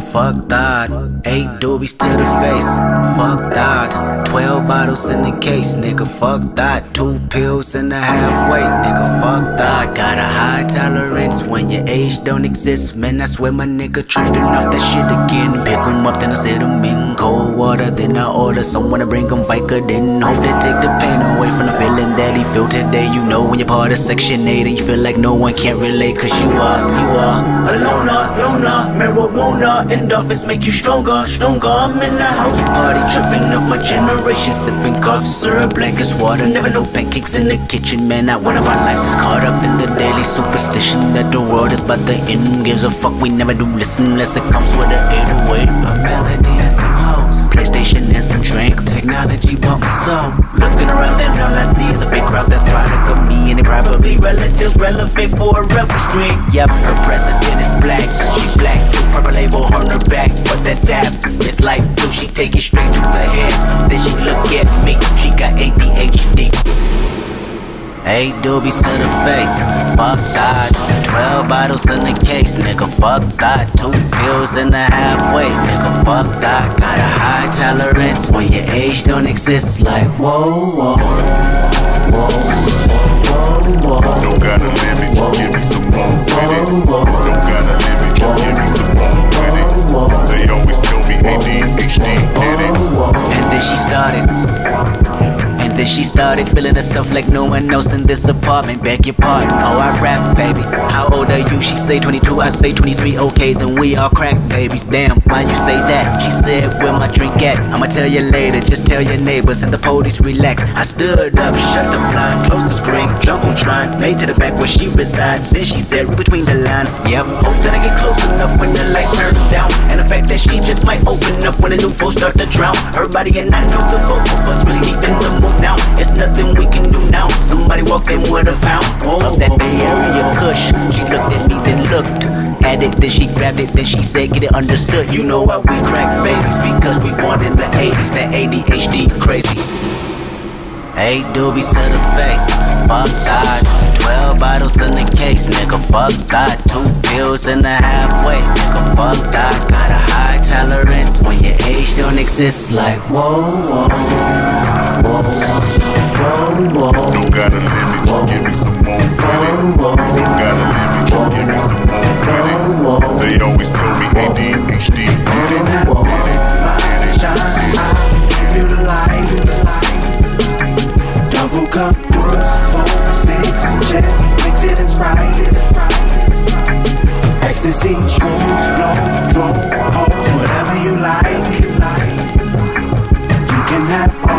Fuck that. Eight doobies to the face. Fuck that. Twelve bottles in the case, nigga. Fuck that. Two pills a half weight, nigga. Fuck that. Got a high tolerance when your age don't exist. Man, I swear my nigga tripping off that shit again. Pick 'em up, then I set 'em in cold water. Then I order someone to bring 'em Vica. Then hope they take the pain away from the feeling that he feel today. You know when you're part of Section 8 and you feel like no one can relate. Cause you are, you are a loner, loner, marijuana. Endorphins make you stronger, stronger. I'm in the house party, tripping off my generation, sipping cough syrup like it's water. Never no pancakes in the kitchen, man. Not one of our lives is caught up in the daily superstition that the world is about the end. Gives a fuck, we never do listen unless it comes with an 808. A melody PlayStation and some drink. Technology bought my soul. Looking around and all I see is a big crowd that's product of me and it probably relatives relevant for a rebel stream. Yep, her president is black, she black. Purple label on her back, but that dab is like blue. She take it straight to the head. Then she look at me, she got ADHD. Eight doobies to the face, fuck that. Twelve bottles in the case, nigga, fuck that. Two pills and a halfway, nigga, fuck that. Got a high tolerance when your age don't exist. Like whoa, whoa, whoa, whoa, whoa. Don't got a limit, just give me some more with it. Don't got a limit, just give me some more with it. They always tell me ADHD did it. And then she started. And then she started feeling the stuff like no one else in this apartment. Beg your pardon, oh I rap, baby. How old are you? She say 22, I say 23. Okay, then we all crack babies. Damn, why you say that? She said, where my drink at? I'ma tell you later. Just tell your neighbors and the police relax. I stood up, shut the blind, closed the screen. Jumbotron, made to the back where she reside. Then she said, read between the lines. Yep, oh, hope that I get close enough when the lights turn down. And the fact that she just might open up when the new folks start to drown. Her body and I know the both of us really deep in the mood now. Nothing we can do now. Somebody walked in with a pound of that Bay Area Kush. She looked at me, then looked. Had it, then she grabbed it, then she said, "Get it understood." You know why we crack babies because we born in the '80s. That ADHD crazy. Eight doobies to the face, fuck that. Twelve bottles in the case, nigga, fuck that. Two pills and a halfway, nigga, fuck that. Got a high tolerance when your age don't exist. Like whoa, whoa, whoa, whoa. Don't got a limit, just give me some more with it. Don't got a limit, just give me some more with it. They always tell me ADHD did it. Did it, it. Feel the light. Double cup, deuce, four, six, just mix it and sprite. Ecstasy, shrooms, blow, drone, hoes, whatever you like. You can have